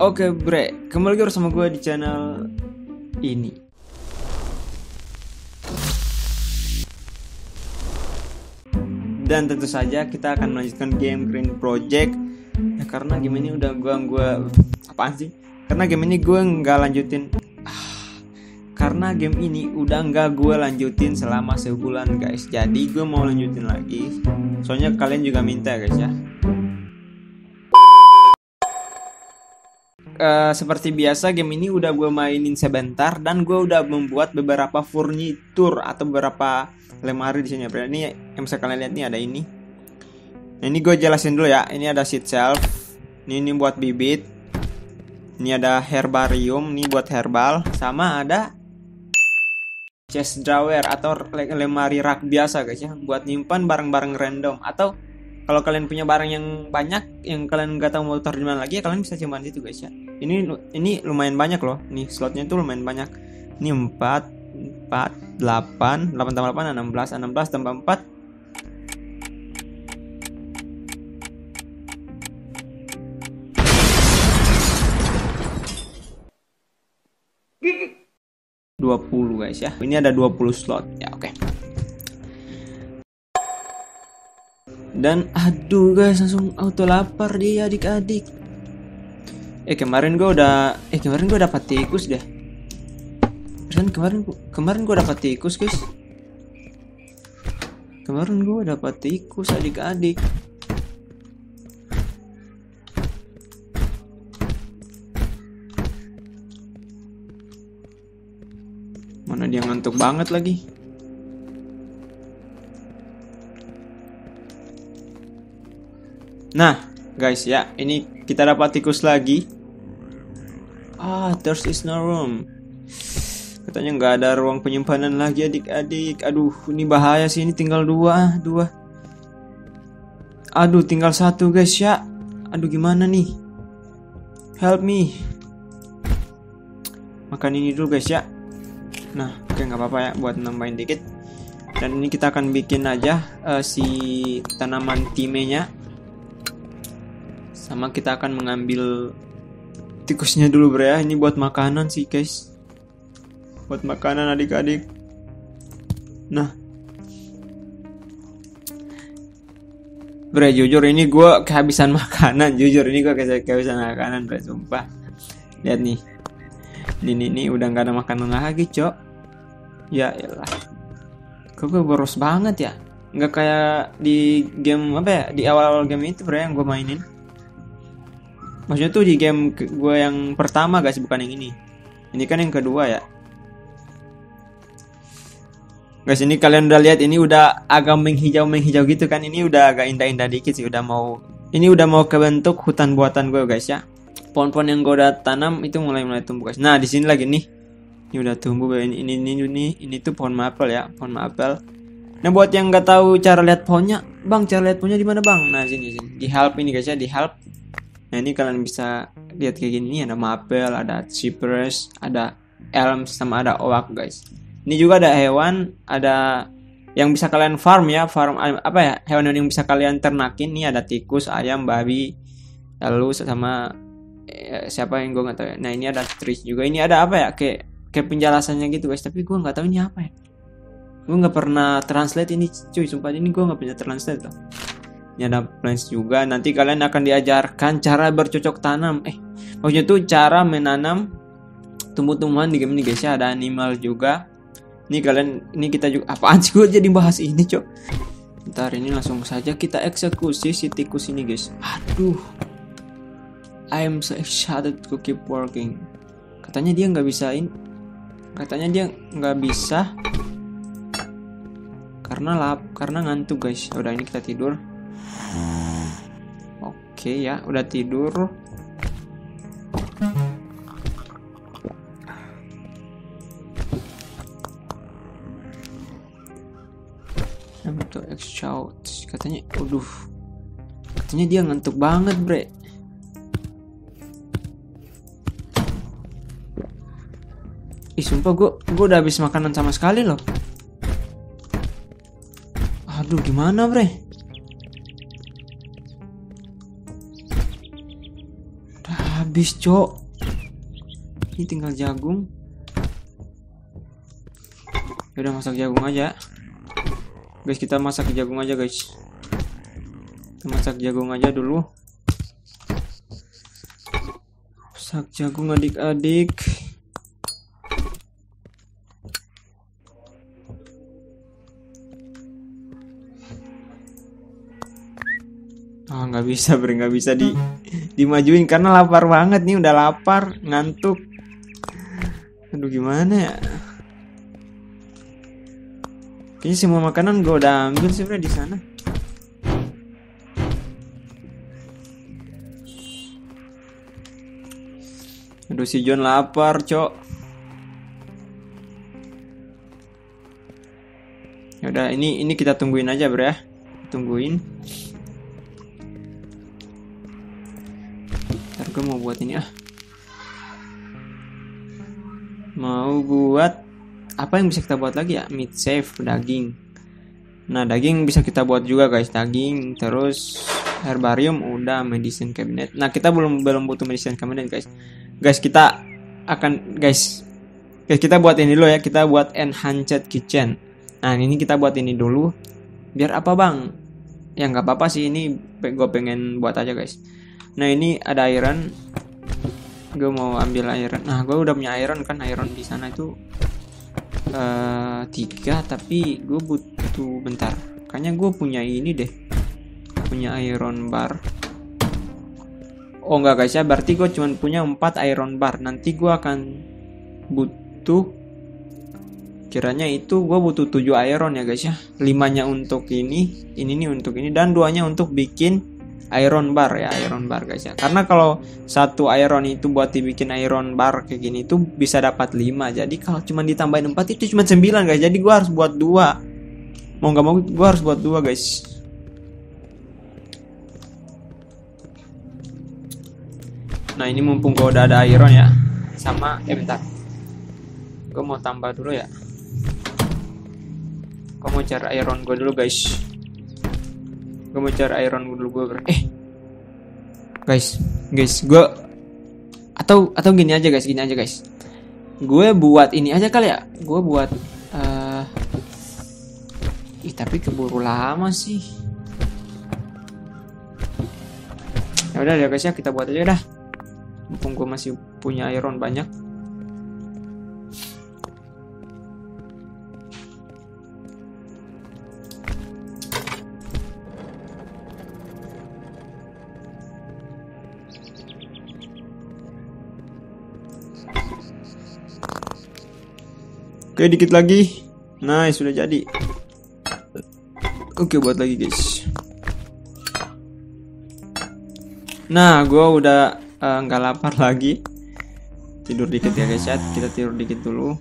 Oke bre, kembali lagi bersama gue di channel ini. Dan tentu saja kita akan melanjutkan game Green Project. Ya, Karena game ini udah gue gua apaan sih? Karena game ini gue nggak lanjutin. Ah, Karena game ini udah nggak gue lanjutin selama sebulan guys. Jadi gue mau lanjutin lagi. Soalnya kalian juga minta guys ya Eh, seperti biasa game ini udah gue mainin sebentar dan gue udah membuat beberapa furnitur atau beberapa lemari di sini. ya. Ini yang bisa kalian lihat nih ada ini. Nah, ini gue jelasin dulu ya. Ini ada seed shelf. Ini ini buat bibit. Ini ada herbarium. Ini buat herbal. Sama ada chest drawer atau le- lemari rak biasa guys ya. Buat nyimpan barang-barang random atau kalau kalian punya barang yang banyak yang kalian nggak tahu mau taruh di mana lagi ya kalian bisa simpan di situ guys ya. Ini ini lumayan banyak loh. Nih slotnya tuh lumayan banyak. Ini 4 4 8 8 tambah 8 16 16 tambah 4 20 guys ya. Ini ada 20 slot. Ya oke dan aduh guys langsung auto lapar dia adik-adik. Eh kemarin gue udah eh kemarin gue dapat tikus deh. Kan kemarin kemarin gue dapat tikus guys. Kemarin gue dapat tikus adik-adik. Mana dia ngantuk banget lagi Nah, guys ya, ini kita dapat tikus lagi. Ah, there is no room. Katanya nggak ada ruang penyimpanan lagi adik-adik. Aduh, ini bahaya sih. Ini tinggal dua, dua. Aduh, tinggal satu guys ya. Aduh, gimana nih? Help me. Makan ini dulu guys ya. Nah, oke nggak apa-apa ya, buat nambahin dikit. Dan ini kita akan bikin aja eh, si tanaman timenya sama kita akan mengambil tikusnya dulu bro ya. Ini buat makanan sih guys. Buat makanan adik-adik. Nah. Bre jujur ini gue kehabisan makanan. Jujur ini gue kehabisan makanan bre sumpah. Lihat nih. Ini nih, nih udah nggak ada makanan lagi cok. Ya elah. Kok gue boros banget ya? Nggak kayak di game apa ya? Di awal-awal game itu bre yang gue mainin Maksudnya tuh di game gue yang pertama guys bukan yang ini. Ini kan yang kedua ya. Guys ini kalian udah lihat ini udah agak menghijau menghijau gitu kan. Ini udah agak indah-indah dikit sih udah mau ini udah mau kebentuk hutan buatan gue guys ya. Pohon-pohon yang gue udah tanam itu mulai mulai tumbuh guys. Nah di sini lagi nih. Ini udah tumbuh. Ini ini ini ini, ini tuh pohon maple ya, pohon maple. Nah buat yang nggak tahu cara lihat pohonnya, bang cara lihat pohonnya di mana bang? Nah sini sini di help ini guys ya di help Nah ini kalian bisa lihat kayak gini ada maple, ada cypress, ada elm sama ada oak guys. Ini juga ada hewan, ada yang bisa kalian farm ya, farm apa ya hewan yang bisa kalian ternakin nih ada tikus, ayam, babi, lalu sama eh, siapa yang gue nggak tahu. Ya. Nah ini ada trees juga. Ini ada apa ya kayak kayak penjelasannya gitu guys. Tapi gue nggak tahu ini apa ya. Gue nggak pernah translate ini cuy. Sumpah ini gue nggak punya translate loh. Ada plants juga. Nanti kalian akan diajarkan cara bercocok tanam. Eh, maksudnya tuh cara menanam tumbuh-tumbuhan di game ini guys ya. Ada animal juga. Ini kalian, ini kita juga apaan sih gue jadi bahas ini cok. Ntar ini langsung saja kita eksekusi si tikus ini guys. Aduh. I am so excited to keep working. Katanya dia nggak bisa ini. Katanya dia nggak bisa karena lap karena ngantuk guys. Udah ini kita tidur. Oke ya, udah tidur. Nama tuh X-Shout. Katanya, aduh. Katanya dia ngantuk banget bre. Ih sumpah gue gue udah habis makanan sama sekali loh. Aduh gimana bre habis cok. Ini tinggal jagung. Ya udah masak jagung aja. Guys kita masak jagung aja guys. Kita masak jagung aja dulu. Masak jagung adik-adik. Ah nggak bisa bre. Nggak bisa di dimajuin karena lapar banget nih udah lapar ngantuk. Aduh gimana ya? Kayaknya semua makanan gue udah ambil sih di sana. Aduh si John lapar cok. Ya udah ini ini kita tungguin aja bre ya. Tungguin. Buat ini ah. Mau buat apa yang bisa kita buat lagi ya? Meat safe daging. Nah daging bisa kita buat juga guys daging. Terus herbarium udah medicine cabinet. Nah kita belum belum butuh medicine cabinet guys. Guys kita akan guys guys kita buat ini dulu ya. Kita buat enhanced kitchen. Nah ini kita buat ini dulu. Biar apa bang? Ya nggak apa-apa sih ini gue pengen buat aja guys. Nah ini ada iron. Gue mau ambil iron. Nah gue udah punya iron kan iron di sana itu uh, tiga tapi gue butuh bentar. Kayaknya gue punya ini deh. Punya iron bar. Oh enggak guys ya berarti gue cuma punya 4 iron bar. Nanti gue akan butuh kiranya itu gue butuh 7 iron ya guys ya. Limanya untuk ini, ini nih untuk ini dan duanya untuk bikin iron bar ya iron bar guys ya. Karena kalau satu iron itu buat dibikin iron bar kayak gini itu bisa dapat 5 jadi kalau cuma ditambahin 4 itu cuma 9 guys. Jadi gua harus buat dua. Mau nggak mau gua harus buat dua guys. Nah ini mumpung gua udah ada iron ya sama eh bentar. Gua mau tambah dulu ya. Gua mau cari iron gua dulu guys gue mau cari iron dulu gue eh. Guys guys gue atau atau gini aja guys gini aja guys. Gue buat ini aja kali ya. Gue buat uh, ih tapi keburu lama sih. Ya udah ya guys ya kita buat aja dah. Mumpung gue masih punya iron banyak Oke dikit lagi. Nice sudah jadi. Oke buat lagi guys. Nah gue udah nggak uh, lapar lagi. Tidur dikit ya guys ya. Kita tidur dikit dulu.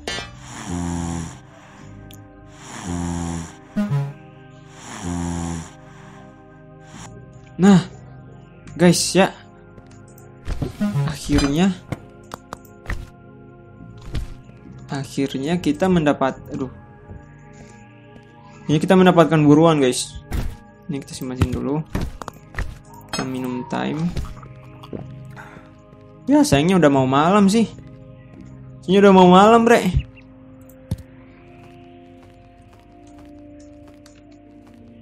Nah Guys ya akhirnya kita mendapat aduh. Ini kita mendapatkan buruan guys. Ini kita simasin dulu. Kita minum time. Ya sayangnya udah mau malam sih. Ini udah mau malam bre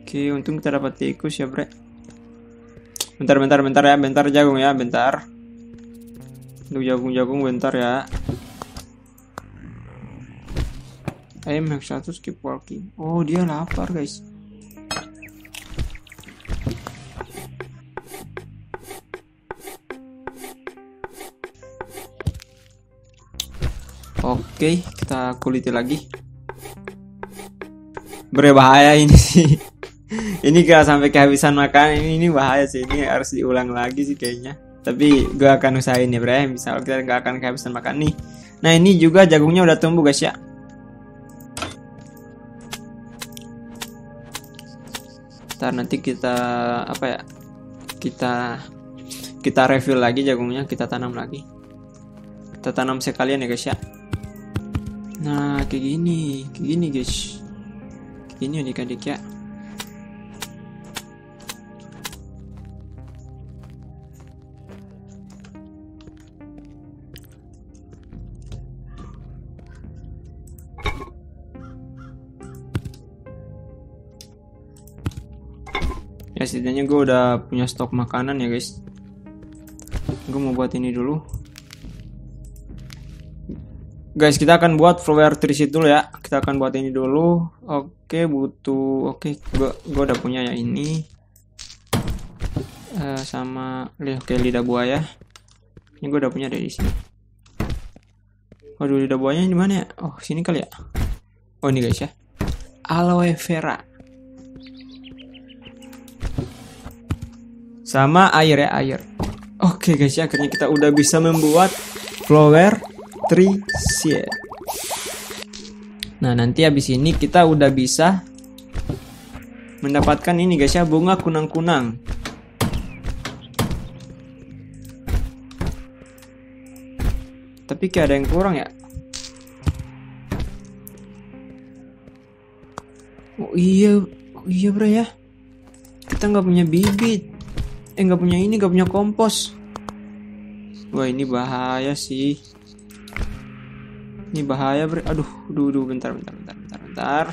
oke untung kita dapat tikus ya bre bentar bentar bentar ya. Bentar jagung ya. Bentar. Duh jagung-jagung bentar ya Am have status keep walking. Oh dia lapar guys. Oke, kita kuliti lagi. Berbahaya ini sih. ini kalau sampai kehabisan makan ini ini bahaya sih. Ini harus diulang lagi sih kayaknya. Tapi gue akan usahain ya, Bre. Misal kita nggak akan kehabisan makan nih. Nah ini juga jagungnya udah tumbuh guys ya. Ntar nanti kita apa ya kita kita refill lagi jagungnya kita tanam lagi. Kita tanam sekalian ya guys ya. Nah kayak gini kayak gini guys. Kayak gini adik-adik ya setidaknya gue udah punya stok makanan ya guys. Gue mau buat ini dulu. Guys kita akan buat flower tree seed dulu ya. Kita akan buat ini dulu. Oke butuh oke gue gue udah punya ya ini. Uh, sama oke lidah buaya. Ini gue udah punya dari sini. Waduh lidah buayanya di mana ya? Oh sini kali ya? Oh ini guys ya. Aloe vera sama air ya air. Oke guys ya akhirnya kita udah bisa membuat flower tree seed nah nanti habis ini kita udah bisa mendapatkan ini guys ya bunga kunang-kunang. Tapi kayak ada yang kurang ya? Oh iya oh iya bro ya. Kita nggak punya bibit eh nggak punya ini nggak punya kompos. Wah ini bahaya sih. Ini bahaya bre. Aduh duh, duh bentar bentar bentar bentar bentar.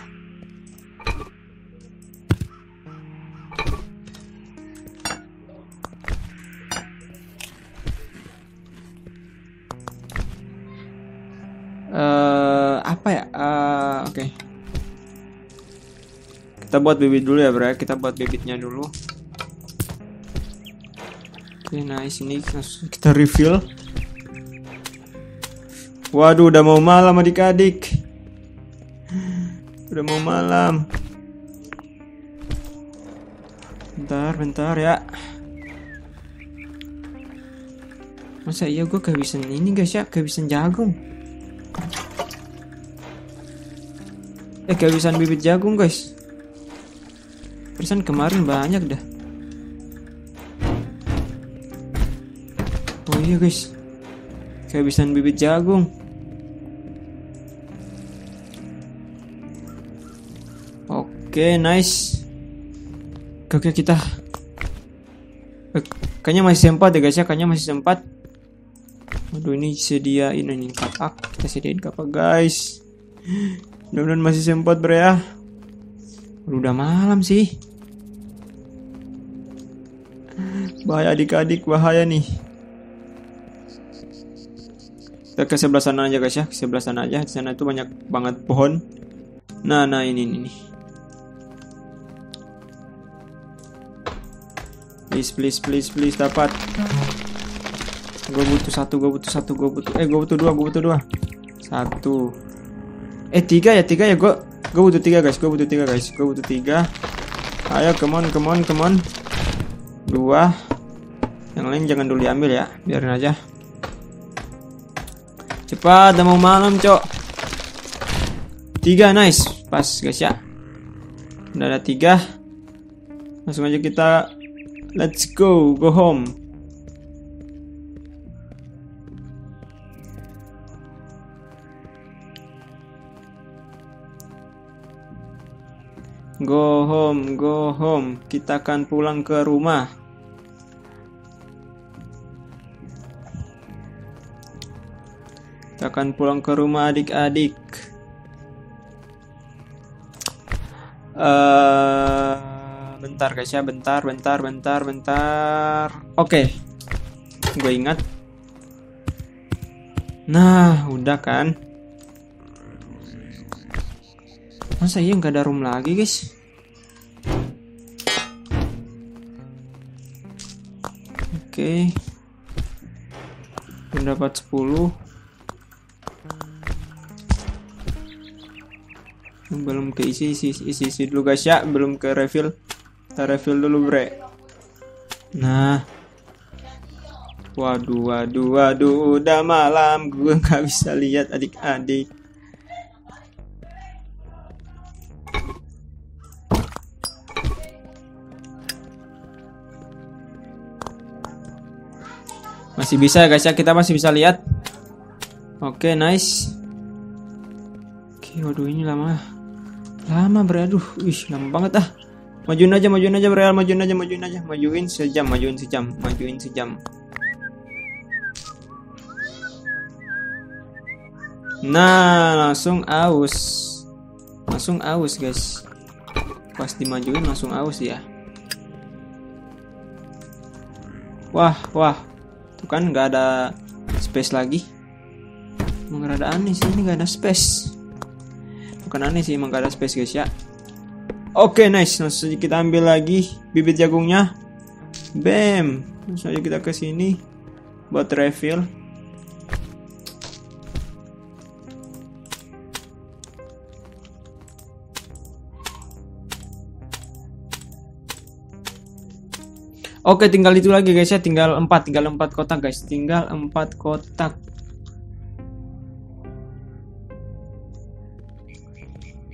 Uh, apa ya? Uh, oke. Okay. kita buat bibit dulu ya bro kita buat bibitnya dulu oke nice ini kita refill Waduh, udah mau malam adik-adik. Udah mau malam. Bentar, bentar ya. Masa iya gue kehabisan ini guys ya, kehabisan jagung. Eh, kehabisan bibit jagung guys. Persen kemarin banyak dah. Iya guys. Kehabisan bibit jagung. Oke, nice. Oke, kita. Eh, kayaknya masih sempat ya guys ya, kayaknya masih sempat. Waduh, ini sediain ini kapak. Kita sediain kapak guys. Mudah-mudahan masih sempat bro ya. Udah malam sih. Bahaya adik-adik, bahaya nih. Kita ke sebelah sana aja guys ya, ke sebelah sana aja. Di sana itu banyak banget pohon. Nah, nah ini ini. Please, please, please, please dapat. Gue butuh satu, gue butuh satu, gue butuh. Eh, gue butuh dua, gue butuh dua. Satu. Eh, tiga ya, tiga ya. Gue, gue butuh tiga guys. Gue butuh tiga guys. Gue butuh tiga. Ayo, come on, come on, come on. Dua. Yang lain jangan dulu diambil ya. Biarin aja. Cepat, udah mau malam, cok. Tiga, nice. Pas, guys ya. Udah ada tiga. Langsung aja kita Let's go, go home. Go home, go home. Kita akan pulang ke rumah. Kita akan pulang ke rumah adik-adik. Uh, bentar guys ya bentar bentar bentar bentar oke okay. gue ingat nah udah kan masa iya nggak ada room lagi guys oke okay. dapat 10 belum ke isi isi isi, isi dulu guys. Ya belum ke refill kita refill dulu bre. Nah. Waduh waduh waduh. Udah malam. Gue nggak bisa lihat adik-adik. Masih bisa guys. Ya kita masih bisa lihat. Oke okay, nice. Oke okay, waduh ini lama lama beraduh wih lama banget ah Majuin aja, majuin aja Real, majuin aja, majuin aja. Majuin sejam, majuin sejam, majuin sejam. Nah, langsung aus. Langsung aus, guys. Pas dimajuin langsung aus ya. Wah, wah. Tuh kan nggak ada space lagi. Emang rada aneh sih ini nggak ada space. Bukan aneh sih emang gak ada space guys ya. Oke, nice. Langsung saja kita ambil lagi bibit jagungnya. Bam. Langsung aja kita ke sini buat refill. Oke, tinggal itu lagi guys ya, tinggal 4, tinggal 4 kotak guys, tinggal 4 kotak.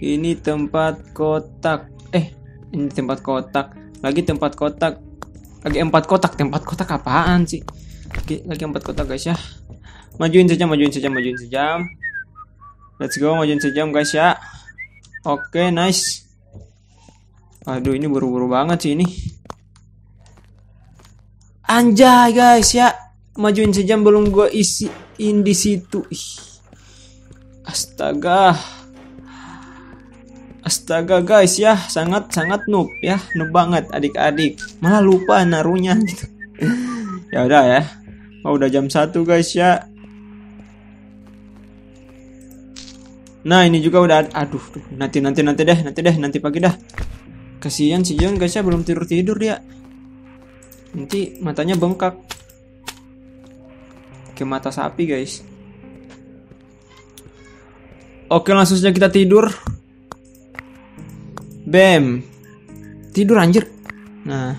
Ini tempat kotak. Eh, ini tempat kotak. Lagi tempat kotak. Lagi 4 kotak, tempat kotak apaan sih? Oke, lagi 4 kotak guys ya. Majuin saja, majuin saja, majuin saja. Let's go, majuin saja guys ya. Oke, nice. Aduh, ini buru-buru banget sih ini. Anjay guys ya, majuin sejam belum gue isiin di situ. Astaga. Astaga guys ya, sangat sangat noob ya, noob banget adik-adik. Malah lupa naruhnya gitu. ya udah ya. Oh, udah jam satu guys ya. Nah, ini juga udah aduh, nanti nanti nanti deh, nanti deh, nanti pagi dah. Kasihan si John guys ya belum tidur-tidur dia nanti matanya bengkak ke mata sapi guys oke langsung saja kita tidur bam tidur anjir. Nah.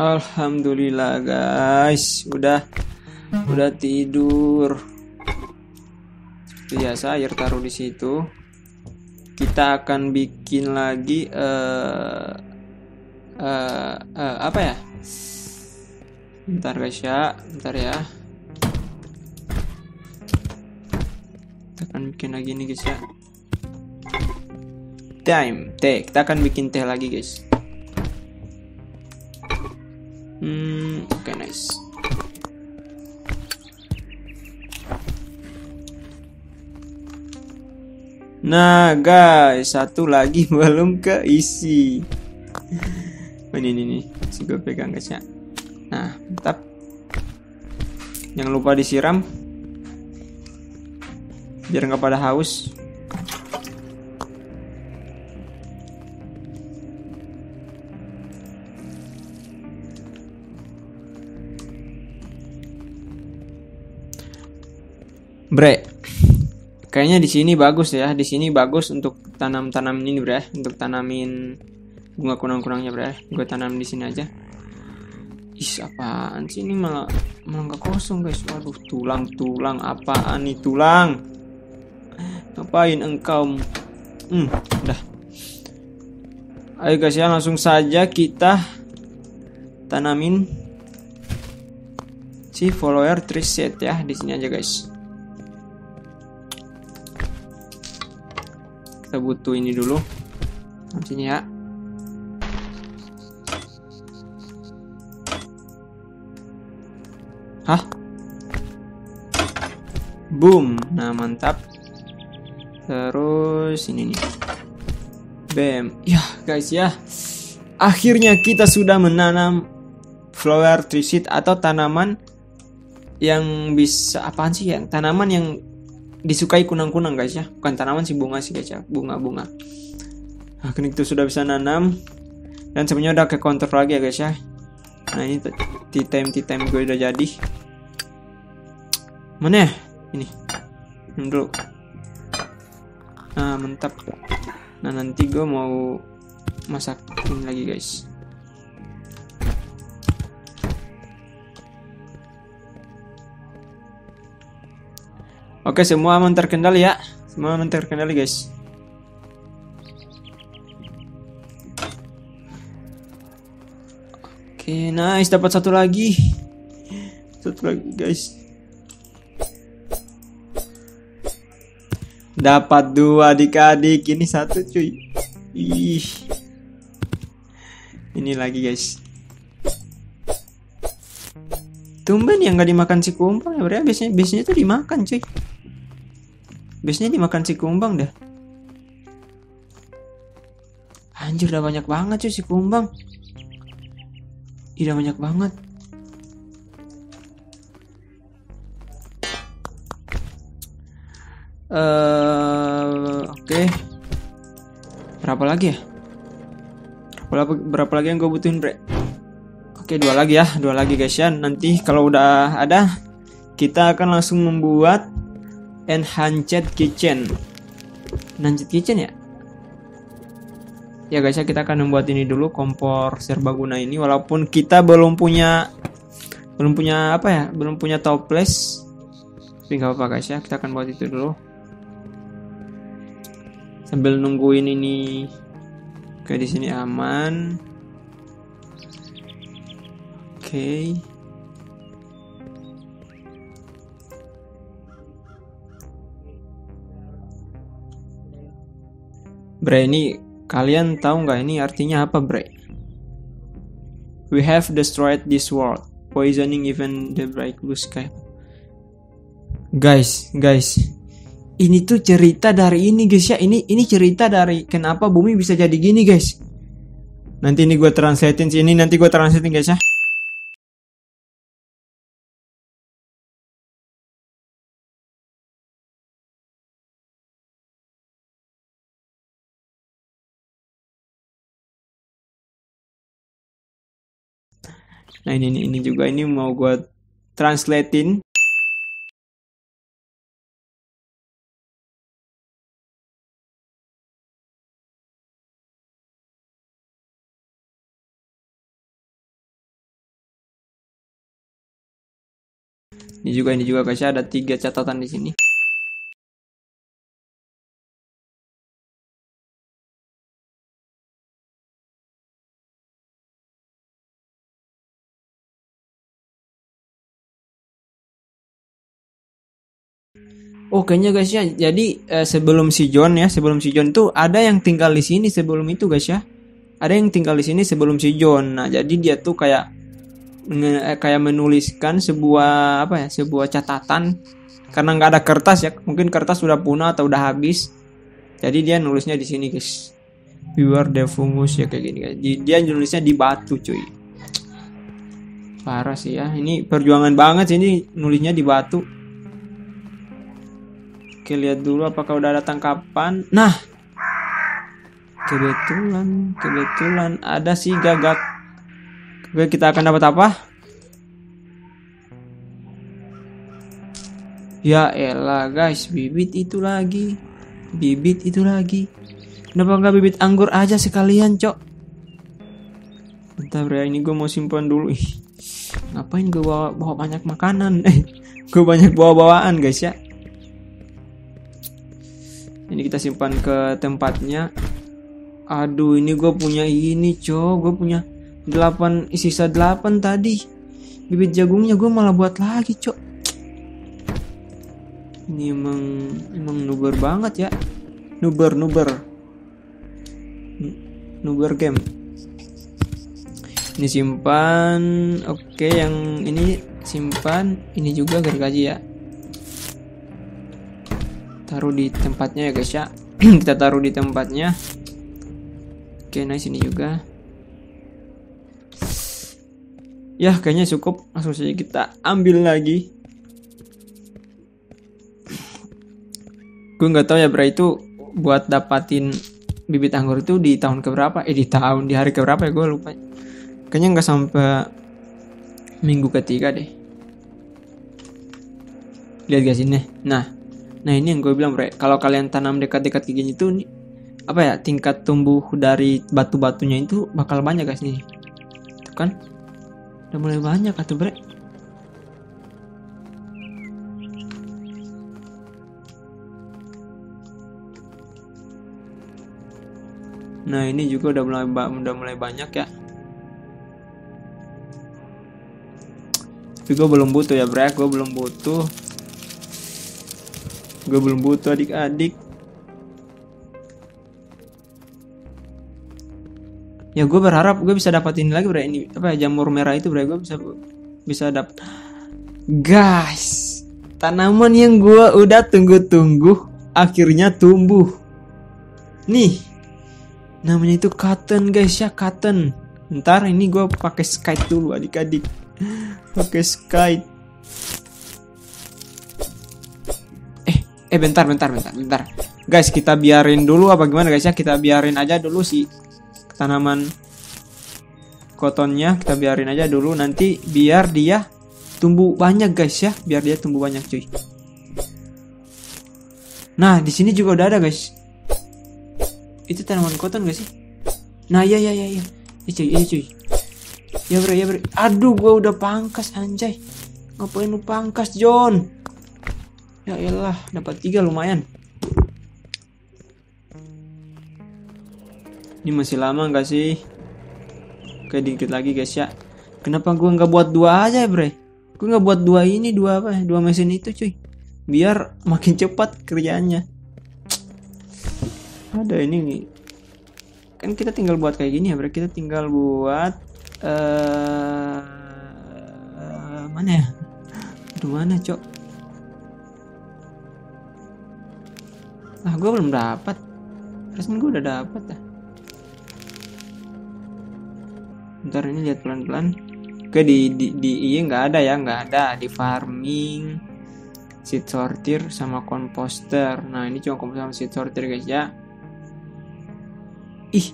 Alhamdulillah guys. Udah udah tidur. Biasa air taruh di situ. Kita akan bikin lagi uh, uh, uh, apa ya? Bentar guys ya. Bentar ya akan bikin lagi nih guys ya time teh kita akan bikin teh lagi guys hmm oke okay, nice Nah guys, satu lagi belum keisi. Oh, ini ini nih, si gue pegang guys ya. Nah, mantap. Jangan lupa disiram. Biar nggak pada haus. Bre, Kayaknya di sini bagus ya. Di sini bagus untuk tanam-tanam ini, Bro ya. Untuk tanamin bunga kunang-kunangnya, ya. Gue tanam di sini aja. Is, apaan sih ini malah malah nggak kosong, guys. Waduh, tulang-tulang apaan nih tulang? Ngapain engkau? Hmm, udah. Ayo guys ya, langsung saja kita tanamin si follower tree set ya di sini aja guys. kita butuh ini dulu sini ya hah boom nah mantap terus ini nih. Bam. Ya guys ya. Akhirnya kita sudah menanam flower tree seed atau tanaman yang bisa apaan sih ya tanaman yang disukai kunang-kunang guys ya. Bukan tanaman sih bunga sih guys ya. Bunga-bunga. Nah kini itu sudah bisa nanam. Dan sebenarnya udah ke counter lagi ya guys ya. Nah ini tea time time gue udah jadi. Mana ya? Ini. Ini dulu nah mantap nah nanti gue mau masak ini lagi guys Oke, semua aman terkendali ya. Semua aman terkendali, guys. Oke, nice. Dapat satu lagi. Satu lagi, guys. Dapat dua adik-adik. Ini satu, cuy. Ih. Ini lagi, guys. Tumben yang gak dimakan si kumpang ya, berarti biasanya biasanya tuh dimakan, cuy. Biasanya dimakan si kumbang dah. Anjir udah banyak banget cuy si kumbang. Udah banyak banget. eh oke. Berapa lagi ya? Berapa, berapa lagi yang gue butuhin, Bre? Oke, dua lagi ya, dua lagi guys ya. Nanti kalau udah ada, kita akan langsung membuat enhanced kitchen. Enhanced kitchen ya? Ya guys ya, kita akan membuat ini dulu kompor serbaguna ini. Walaupun kita belum punya, belum punya apa ya, belum punya toples. Tapi nggak apa-apa guys ya, kita akan buat itu dulu. Sambil nungguin ini Oke di sini aman. Oke. Bre ini kalian tahu nggak ini artinya apa Bre? We have destroyed this world, poisoning even the bright blue sky. Guys, guys, ini tuh cerita dari ini guys ya. Ini ini cerita dari kenapa bumi bisa jadi gini guys. Nanti ini gue translatein sini nanti gue translatein guys ya. Nah ini ini, ini juga. Ini mau gue translatein Ini juga ini juga guys ya. Ada tiga catatan di sini. Oh kayaknya guys ya. Jadi eh, sebelum si John ya sebelum si John tuh ada yang tinggal di sini sebelum itu guys ya. Ada yang tinggal di sini sebelum si John. Nah jadi dia tuh kayak kayak menuliskan sebuah apa ya sebuah catatan. Karena nggak ada kertas ya mungkin kertas sudah punah atau udah habis. Jadi dia nulisnya di sini guys. Viewer the fungus ya kayak gini guys. Di- dia nulisnya di batu cuy. Parah sih ya. Ini perjuangan banget sih ini nulisnya di batu. Oke lihat dulu apakah udah ada tangkapan. Nah kebetulan kebetulan ada si gagak Oke, kita akan dapat apa? Ya elah guys, bibit itu lagi. Bibit itu lagi. Kenapa nggak bibit anggur aja sekalian, Cok? Bentar ya, ini gue mau simpan dulu. Ih, ngapain gue bawa, bawa banyak makanan? Eh, gue banyak bawa bawaan guys ya. Ini kita simpan ke tempatnya. Aduh, ini gue punya ini, Cok. Gue punya 8 sisa 8 tadi. Bibit jagungnya gue malah buat lagi cok. Ini emang emang nuber banget ya. Nuber nuber. Nuber game. Ini simpan oke yang ini simpan ini juga gergaji ya. Taruh di tempatnya ya guys ya. Kita taruh di tempatnya. Oke nice ini juga ya kayaknya cukup. Langsung saja kita ambil lagi. Gue nggak tahu ya bro itu buat dapatin bibit anggur itu di tahun keberapa? Eh di tahun di hari keberapa ya? Gue lupa. Kayaknya nggak sampai minggu ketiga deh. Lihat guys ini. Nah nah ini yang gue bilang bro kalau kalian tanam dekat-dekat tuh nih, apa ya tingkat tumbuh dari batu-batunya itu bakal banyak guys nih. Tuh kan udah mulai banyak atuh bre. Nah ini juga udah mulai udah mulai banyak ya. Tapi gue belum butuh ya bre. Gue belum butuh. Gue belum butuh adik-adik ya gue berharap gue bisa dapatin lagi bre. Ini apa jamur merah itu bre. Gue bisa bisa dapat guys tanaman yang gue udah tunggu-tunggu akhirnya tumbuh. Nih namanya itu cotton guys ya cotton. Ntar ini gue pakai skite dulu adik-adik. Pakai skite. Eh eh bentar bentar bentar bentar. Guys kita biarin dulu apa gimana guys ya? Kita biarin aja dulu si tanaman kotonnya kita biarin aja dulu nanti biar dia tumbuh banyak guys ya biar dia tumbuh banyak cuy nah di sini juga udah ada guys itu tanaman koton gak sih? Nah iya iya iya iya. Ya cuy, iya cuy. Ya bre, ya bre. Aduh, gua udah pangkas anjay. Ngapain lu pangkas, John? Ya elah, dapat tiga lumayan. Ini masih lama gak sih? Oke, dikit lagi guys ya. Kenapa gua nggak buat dua aja, bre? Gua nggak buat dua ini, dua apa? Dua mesin itu, cuy. Biar makin cepat kerjaannya ada ini kan kita tinggal buat kayak gini ya berarti kita tinggal buat uh, mana ya aduh mana cok ah gue belum dapat perasaan gue udah dapat ya ntar ini lihat pelan-pelan. Ke di di, di iya nggak ada ya nggak ada. Di farming seed sortir sama komposter. Nah ini cuma komposter sama seed sortir guys ya. Ih.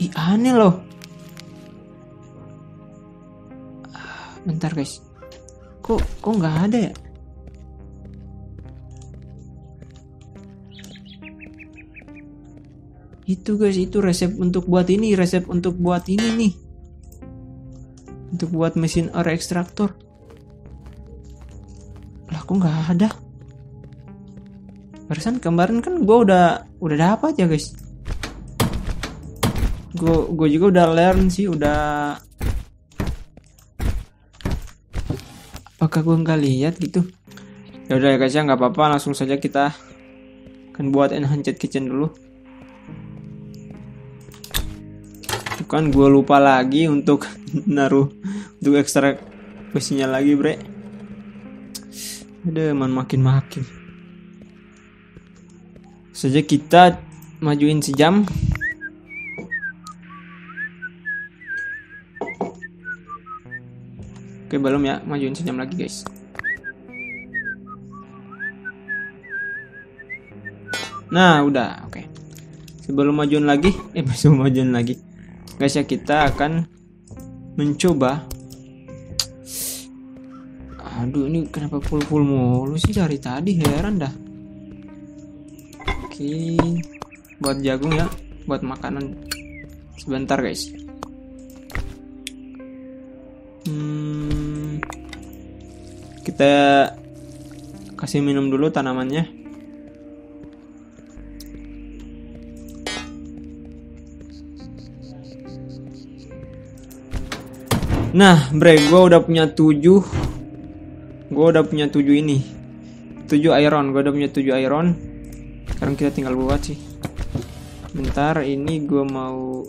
Ih aneh loh. Ah, bentar guys. Kok kok nggak ada ya itu guys itu resep untuk buat ini resep untuk buat ini nih. Untuk buat mesin air ekstraktor lah kok nggak ada? Barusan kemarin kan gue udah udah dapat ya guys. Gue gue juga udah learn sih udah. Apakah gue nggak lihat gitu? Ya udah ya guys ya nggak apa-apa. Langsung saja kita akan buat enhanced kitchen dulu kan gue lupa lagi untuk naruh untuk ekstrak besinya lagi bre ada man makin makin saja kita majuin sejam Oke belum ya, majuin sejam lagi guys. Nah udah, oke. Sebelum majuin lagi, eh sebelum majuin lagi, guys ya kita akan mencoba. Aduh ini kenapa full full mulu sih dari tadi heran dah. Oke, buat jagung ya, buat makanan sebentar guys. Hmm, kita kasih minum dulu tanamannya. Nah, bre, gue udah punya tujuh. Gue udah punya tujuh ini. Tujuh iron, gue udah punya tujuh iron. Sekarang kita tinggal buat sih. Bentar, ini gue mau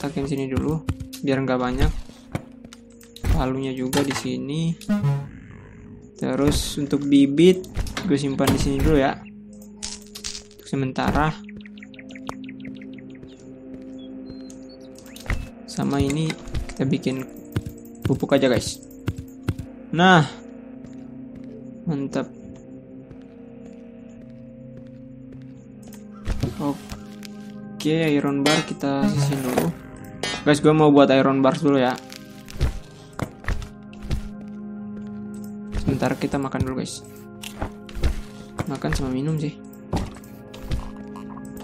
takin sini dulu, biar nggak banyak palunya juga di sini terus untuk bibit gue simpan di sini dulu ya untuk sementara sama ini kita bikin pupuk aja guys nah mantap oke iron bar kita sisihin dulu guys gue mau buat iron bar dulu ya Bentar kita makan dulu guys. Makan sama minum sih.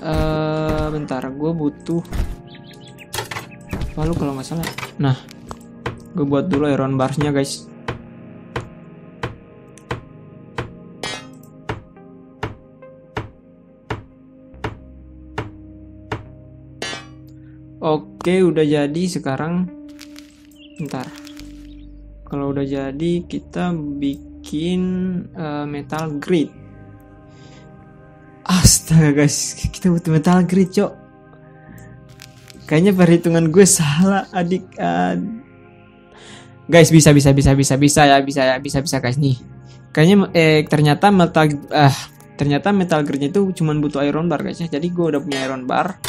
Uh, bentar, gue butuh. Lalu kalau nggak salah. Nah, gue buat dulu iron barsnya guys. Oke, udah jadi sekarang. Bentar. Kalau udah jadi kita bikin uh, metal grid. Astaga guys. Kita butuh metal grid cok. Kayaknya perhitungan gue salah adik uh, guys bisa bisa bisa bisa bisa ya bisa ya bisa bisa guys nih. Kayaknya eh ternyata metal ah ternyata metal gridnya itu cuma butuh iron bar guys ya. Jadi gue udah punya iron bar.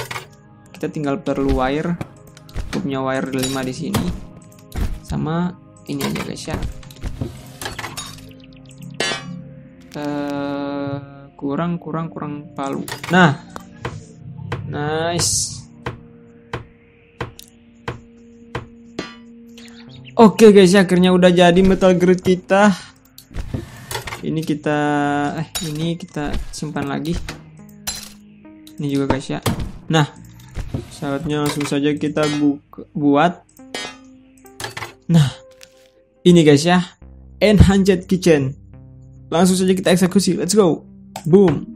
Kita tinggal perlu wire. Gue punya wire 5 di sini. Sama ini aja guys ya. Uh, kurang kurang kurang palu. Nah. Nice Oke okay guys, akhirnya udah jadi metal grid kita. Ini kita eh ini kita simpan lagi. Ini juga guys ya. Nah, saatnya langsung saja kita bu buat. Nah, ini guys ya. Enhanced kitchen. Langsung saja kita eksekusi. Let's go. Boom.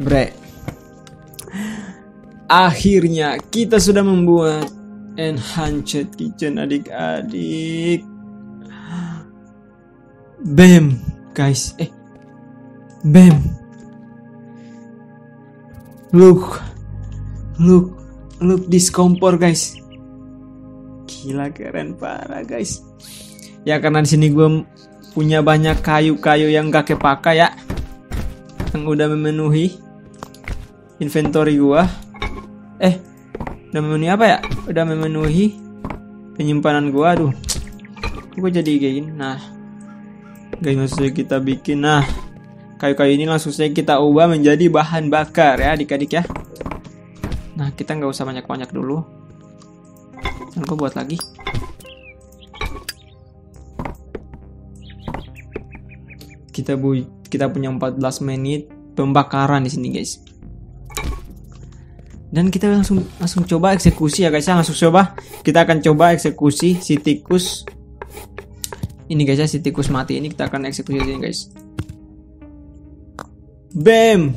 Bre. Akhirnya kita sudah membuat enhanced kitchen adik-adik. Bam, guys. Eh. Bam. Look. Look. Look this kompor, guys. Gila keren parah, guys. Ya karena di sini gue punya banyak kayu-kayu yang gak kepakai ya. Yang udah memenuhi inventory gua. Eh udah memenuhi apa ya? Udah memenuhi penyimpanan gua aduh. Gua jadi kayak gini nah. Guys saja kita bikin nah. Kayu-kayu ini langsung saja kita ubah menjadi bahan bakar ya adik-adik ya. Nah kita nggak usah banyak-banyak dulu. Dan gua buat lagi. Kita bu kita punya 14 menit pembakaran di sini guys. Dan kita langsung langsung coba eksekusi ya guys ya. Langsung coba. Kita akan coba eksekusi si tikus. Ini guys ya si tikus mati. Ini kita akan eksekusi ini guys. Bam!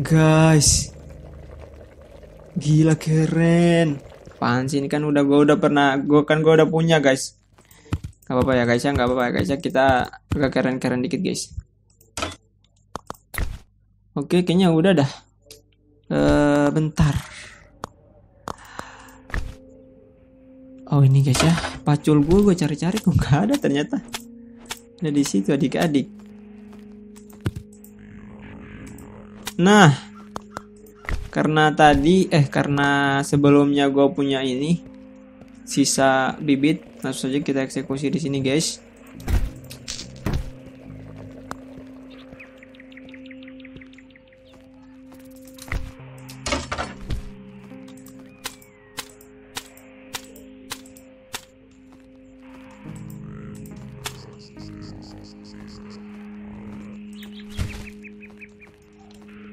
Guys. Gila keren. Apaan ini kan udah gue udah pernah gue kan gue udah punya guys Gak apa-apa ya guys ya, gak apa-apa ya guys ya. Kita agak keren-keren dikit guys. Oke, kayaknya udah dah. Uh, bentar. Oh ini guys ya, pacul gue gue cari-cari kok nggak ada ternyata. Ada di situ adik-adik. Nah, karena tadi eh karena sebelumnya gue punya ini sisa bibit, langsung saja kita eksekusi di sini guys.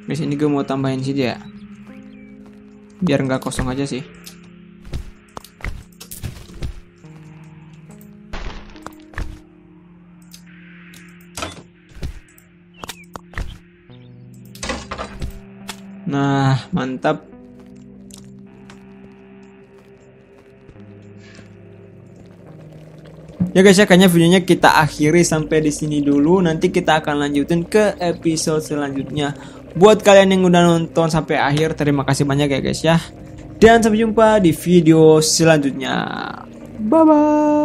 Guys ini gue mau tambahin sih ya Biar nggak kosong aja sih mantap Ya guys ya kayaknya videonya kita akhiri sampai di sini dulu. Nanti kita akan lanjutin ke episode selanjutnya. Buat kalian yang udah nonton sampai akhir, terima kasih banyak ya guys ya. Dan sampai jumpa di video selanjutnya. Bye bye.